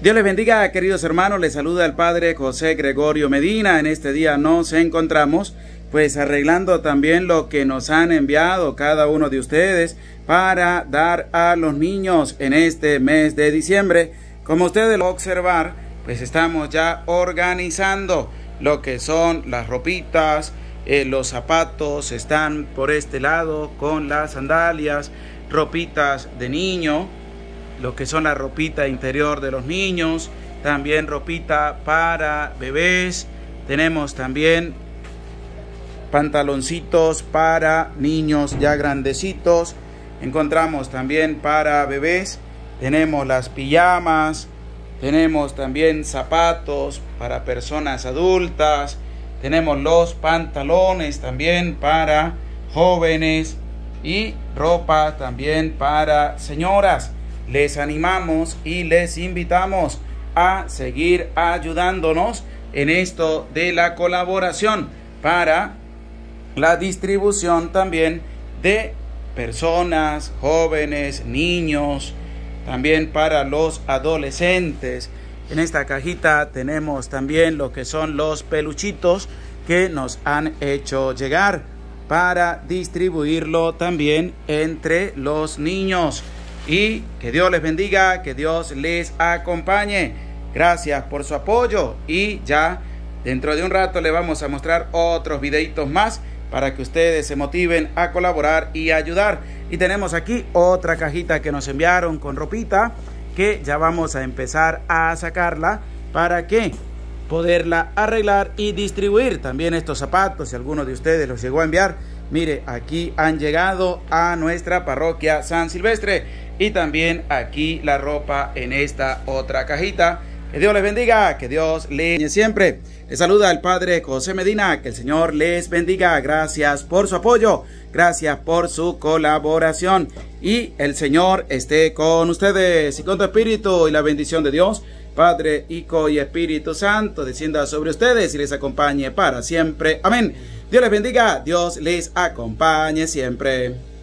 Dios les bendiga, queridos hermanos. Les saluda el Padre José Gregorio Medina. En este día nos encontramos pues arreglando también lo que nos han enviado cada uno de ustedes para dar a los niños en este mes de diciembre. Como ustedes lo observar, pues estamos ya organizando lo que son las ropitas, eh, los zapatos están por este lado con las sandalias, ropitas de niño, lo que son la ropita interior de los niños, también ropita para bebés, tenemos también pantaloncitos para niños ya grandecitos, encontramos también para bebés, tenemos las pijamas, tenemos también zapatos para personas adultas, tenemos los pantalones también para jóvenes y ropa también para señoras. Les animamos y les invitamos a seguir ayudándonos en esto de la colaboración para la distribución también de personas, jóvenes, niños, también para los adolescentes. En esta cajita tenemos también lo que son los peluchitos que nos han hecho llegar para distribuirlo también entre los niños. Y que Dios les bendiga, que Dios les acompañe. Gracias por su apoyo y ya dentro de un rato le vamos a mostrar otros videitos más para que ustedes se motiven a colaborar y ayudar. Y tenemos aquí otra cajita que nos enviaron con ropita que ya vamos a empezar a sacarla para que poderla arreglar y distribuir también estos zapatos si alguno de ustedes los llegó a enviar mire aquí han llegado a nuestra parroquia San Silvestre y también aquí la ropa en esta otra cajita que Dios les bendiga que Dios les siempre les saluda el Padre José Medina que el Señor les bendiga gracias por su apoyo gracias por su colaboración y el Señor esté con ustedes y con tu espíritu y la bendición de Dios, Padre, Hijo y Espíritu Santo, descienda sobre ustedes y les acompañe para siempre. Amén. Dios les bendiga, Dios les acompañe siempre.